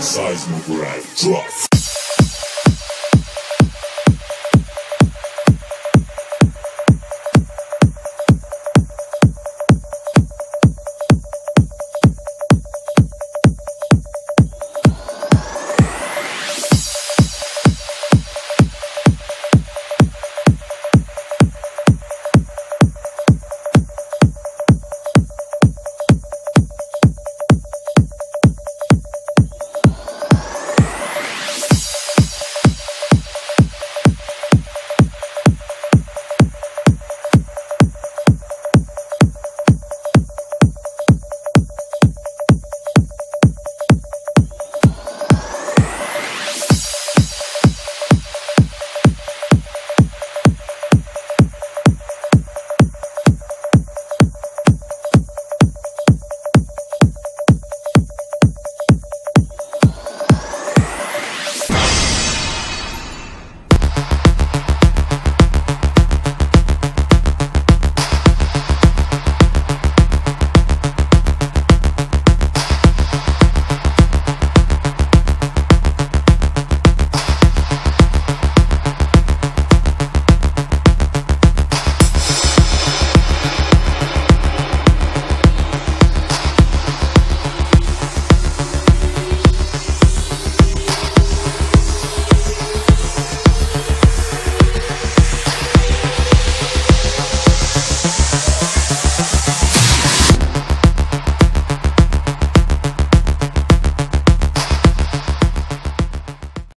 Seismograph drop.